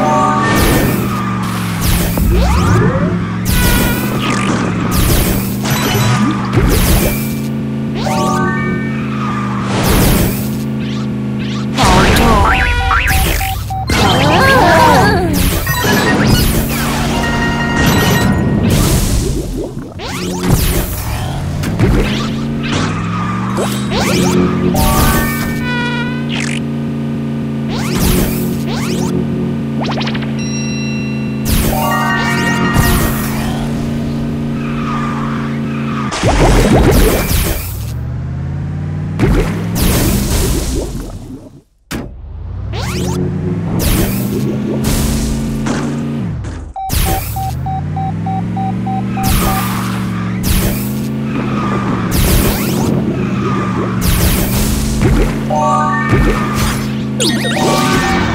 more. Thank you.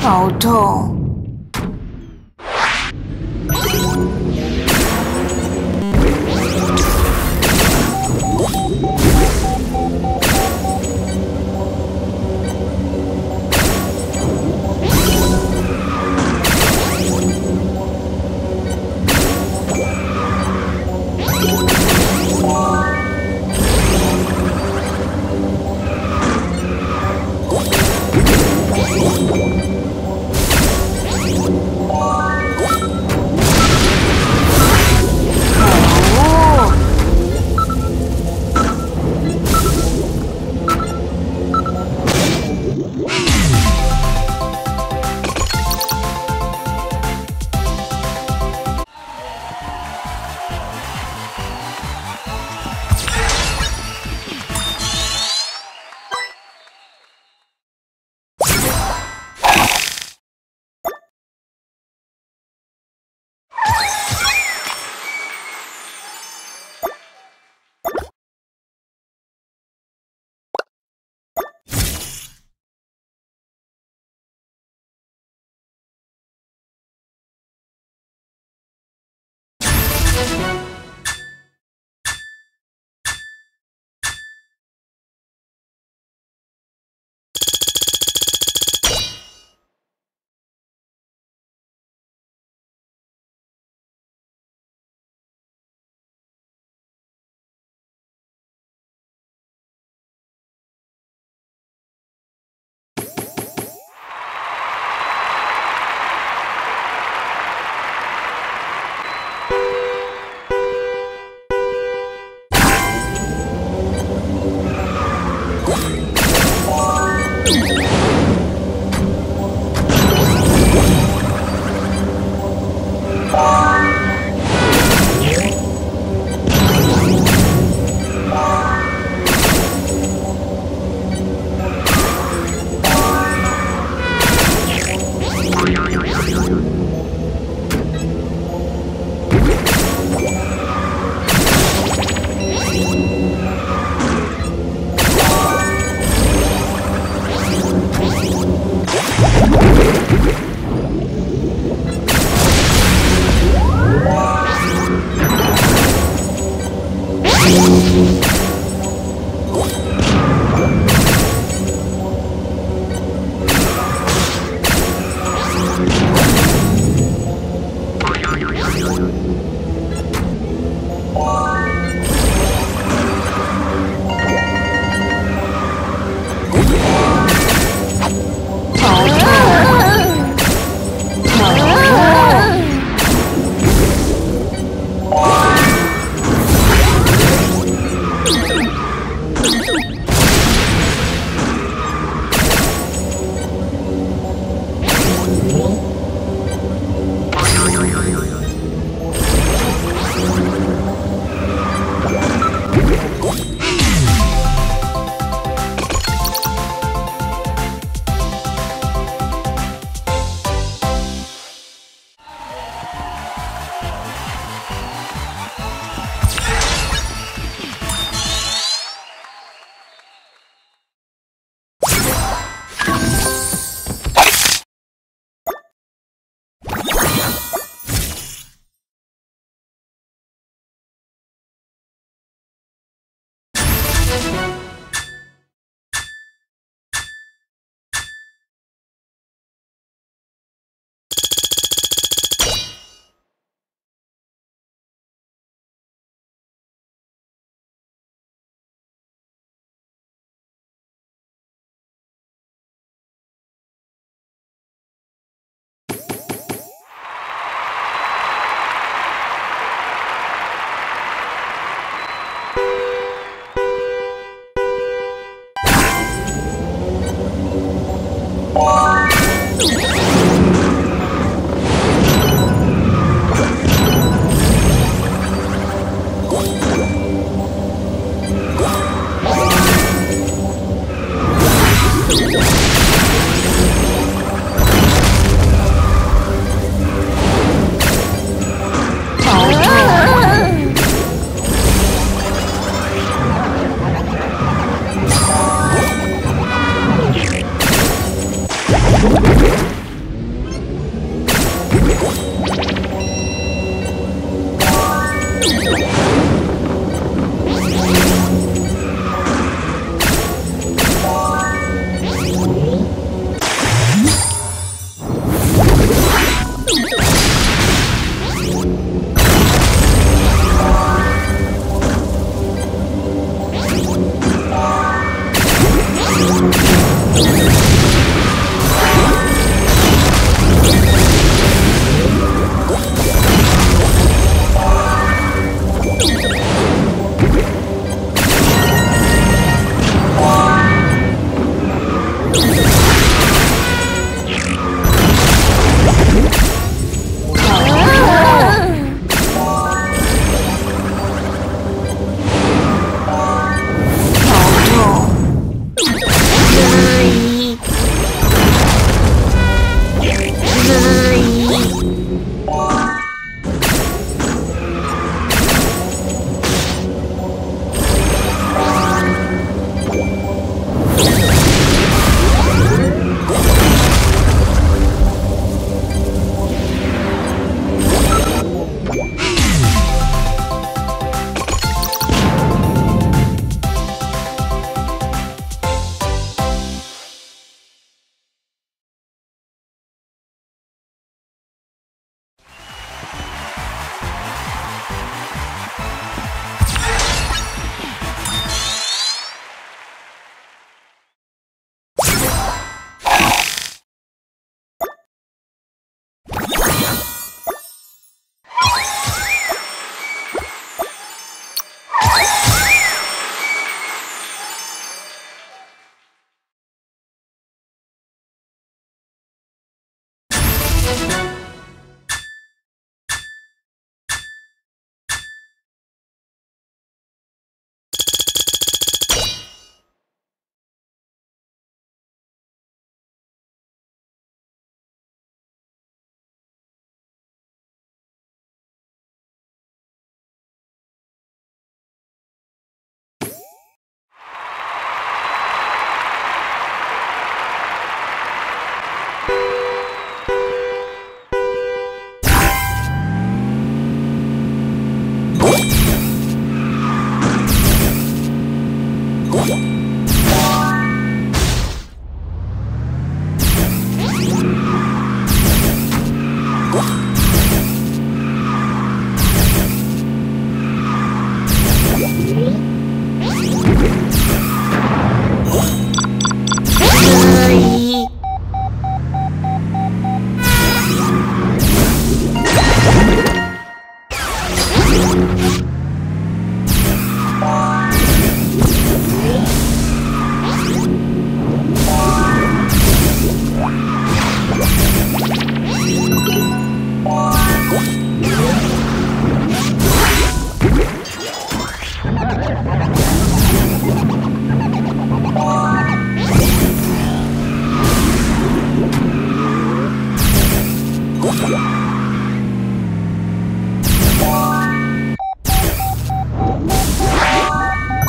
好痛.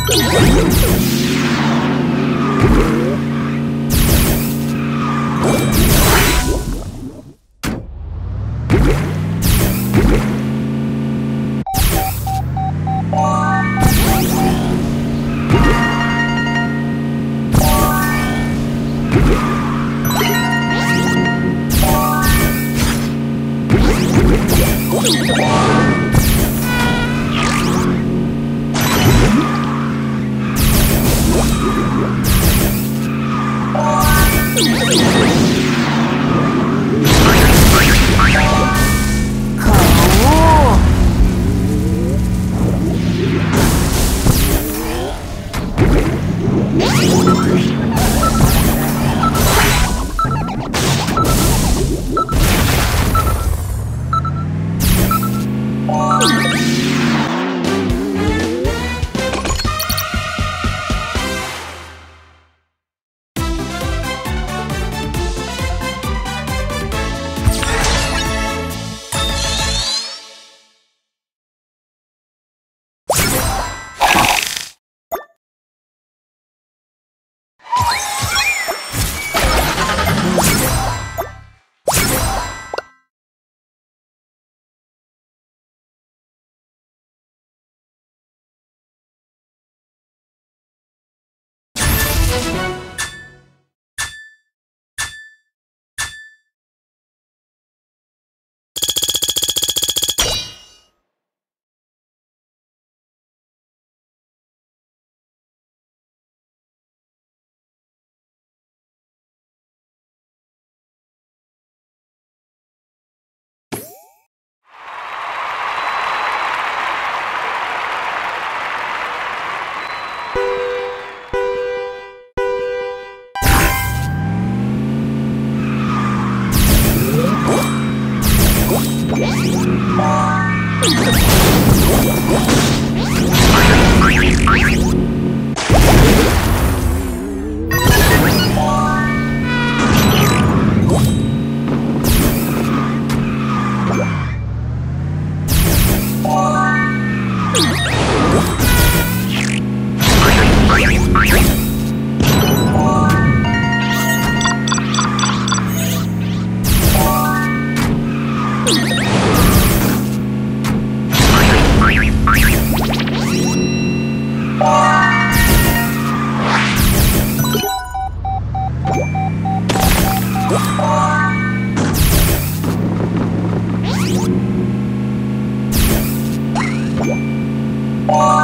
Let's go. you.